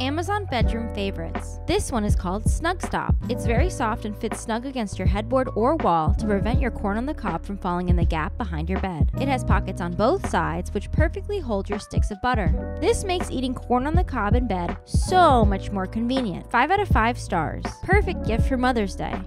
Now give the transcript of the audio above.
Amazon bedroom favorites. This one is called Snug Stop. It's very soft and fits snug against your headboard or wall to prevent your corn on the cob from falling in the gap behind your bed. It has pockets on both sides which perfectly hold your sticks of butter. This makes eating corn on the cob in bed so much more convenient. 5 out of 5 stars. Perfect gift for Mother's Day.